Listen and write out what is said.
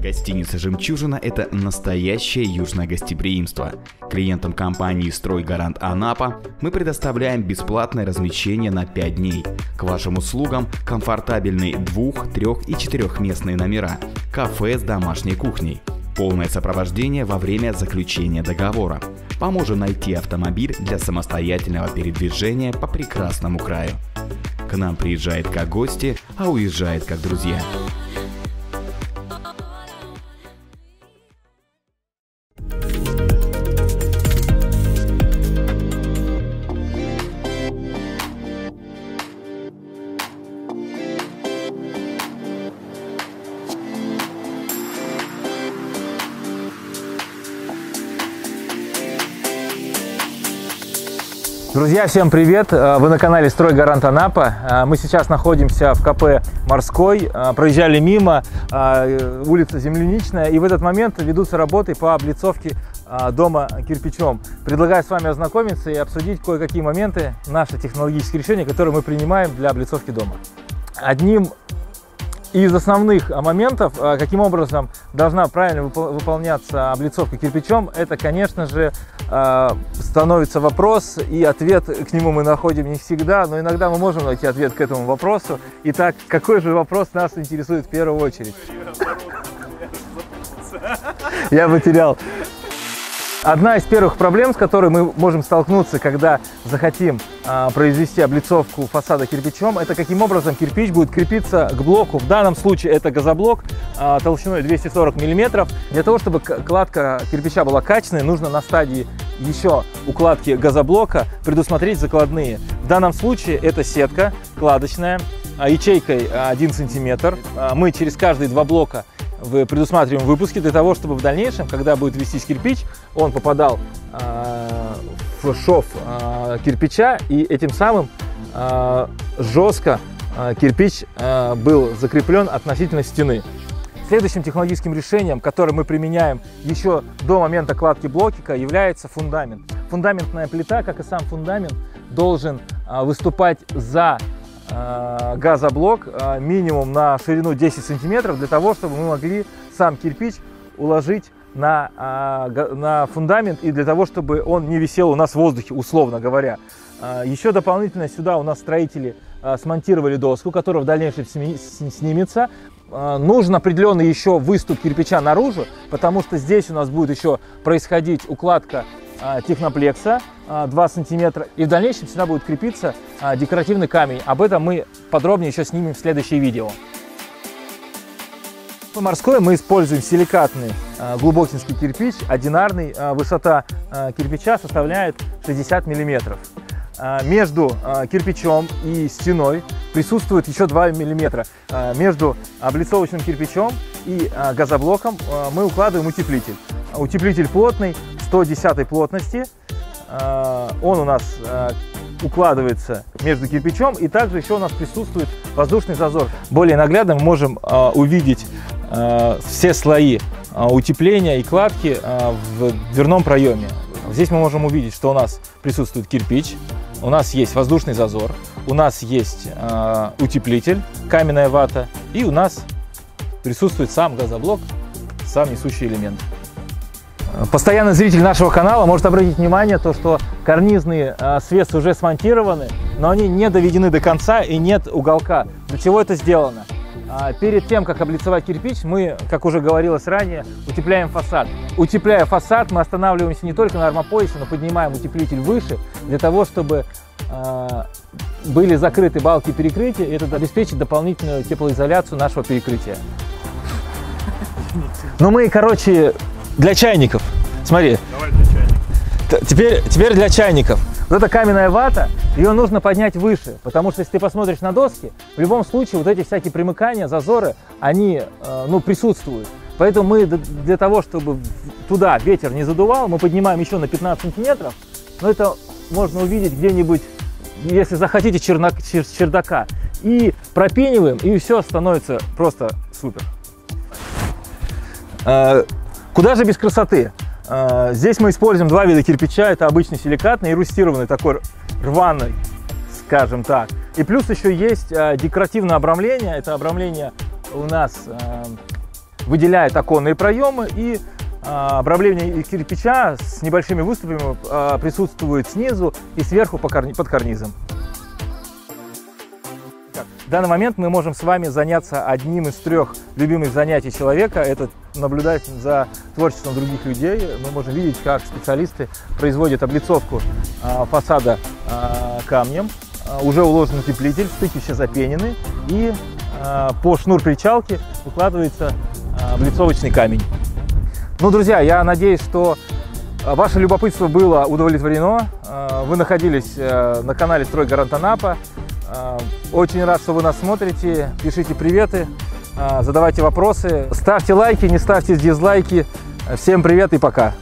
Гостиница «Жемчужина» — это настоящее южное гостеприимство. Клиентам компании «Стройгарант Анапа» мы предоставляем бесплатное размещение на 5 дней. К вашим услугам комфортабельные двух-, трех- и четырехместные номера, кафе с домашней кухней, полное сопровождение во время заключения договора. Поможем найти автомобиль для самостоятельного передвижения по прекрасному краю. К нам приезжает как гости, а уезжает как друзья. Друзья, всем привет! Э, вы на канале Строй Гарант Анапа. Э, мы сейчас находимся в КП Морской. Э, проезжали мимо, улица Земляничная. И в этот момент ведутся работы по облицовке дома кирпичом. Предлагаю с вами ознакомиться и обсудить кое-какие моменты наши технологические решения, которые мы принимаем для облицовки дома. Одним из основных моментов, каким образом должна правильно выполняться облицовка кирпичом, это, конечно же, а, становится вопрос, и ответ к нему мы находим не всегда, но иногда мы можем найти ответ к этому вопросу. Итак, какой же вопрос нас интересует в первую очередь? Я потерял. Одна из первых проблем, с которой мы можем столкнуться, когда захотим а, произвести облицовку фасада кирпичом, это каким образом кирпич будет крепиться к блоку. В данном случае это газоблок а, толщиной 240 мм. Для того, чтобы кладка кирпича была качественной, нужно на стадии еще укладки газоблока предусмотреть закладные. В данном случае это сетка кладочная, а, ячейкой 1 см. А, мы через каждые два блока предусматриваем выпуски для того, чтобы в дальнейшем, когда будет вестись кирпич, он попадал в шов э, кирпича и этим самым э, жестко э, кирпич был закреплен относительно стены. Следующим технологическим решением, которое мы применяем еще до момента кладки блокика, является фундамент. Фундаментная плита, как и сам фундамент, должен выступать за газоблок минимум на ширину 10 сантиметров для того, чтобы мы могли сам кирпич уложить на, э, на фундамент и для того, чтобы он не висел у нас в воздухе, условно говоря. Еще дополнительно сюда у нас строители смонтировали доску, которая в дальнейшем снимется. Нужен определенный еще выступ кирпича наружу, потому что здесь у нас будет еще происходить укладка а, техноплекса 2 а, сантиметра. И в дальнейшем сюда будет крепиться а, декоративный камень. Об этом мы подробнее еще снимем в следующее видео. В морской мы используем силикатный глубокинский кирпич, одинарный. Высота кирпича составляет 60 миллиметров. Между кирпичом и стеной присутствует еще 2 миллиметра. Между облицовочным кирпичом и газоблоком мы укладываем утеплитель. Утеплитель плотный, 110 плотности. Он у нас укладывается между кирпичом и также еще у нас присутствует воздушный зазор. Более наглядно мы можем увидеть все слои утепления и кладки в дверном проеме. Здесь мы можем увидеть, что у нас присутствует кирпич, у нас есть воздушный зазор, у нас есть утеплитель, каменная вата и у нас присутствует сам газоблок, сам несущий элемент. Постоянный зритель нашего канала может обратить внимание, то, что карнизные свесы уже смонтированы, но они не доведены до конца и нет уголка. Для чего это сделано? А, перед тем, как облицевать кирпич, мы, как уже говорилось ранее, утепляем фасад. Утепляя фасад, мы останавливаемся не только на армопоясе, но поднимаем утеплитель выше, для того, чтобы э, были закрыты балки перекрытия, и это обеспечит дополнительную теплоизоляцию нашего перекрытия. Но мы, короче, для чайников. Смотри. Давай для чайников. Теперь, теперь для чайников. Вот эта каменная вата, ее нужно поднять выше, потому что если ты посмотришь на доски, в любом случае вот эти всякие примыкания, зазоры, они э, ну, присутствуют. Поэтому мы для того, чтобы туда ветер не задувал, мы поднимаем еще на 15 сантиметров. Но это можно увидеть где-нибудь, если захотите, чернак, чердака. И пропениваем, и все становится просто супер. Э, Куда же без красоты? А, здесь мы используем два вида кирпича. Это обычный силикатный и рустированный, такой рваный, скажем так. И плюс еще есть а, декоративное обрамление. Это обрамление у нас а, выделяет оконные проемы и обрамление кирпича с небольшими выступами присутствует снизу и сверху под карнизом. Данный момент мы можем с вами заняться одним из трех любимых занятий человека. Это наблюдать за творчеством других людей. Мы можем видеть, как специалисты производят облицовку а, фасада камнем. Уже уложен утеплитель, стыки все запенены. И по шнур-причалке укладывается облицовочный камень. Ну, друзья, я надеюсь, что ваше любопытство было удовлетворено. Вы находились э, на канале Строй Гарант Анапа. Очень рад, что вы нас смотрите. Пишите приветы, задавайте вопросы. Ставьте лайки, не ставьте дизлайки. Всем привет и пока.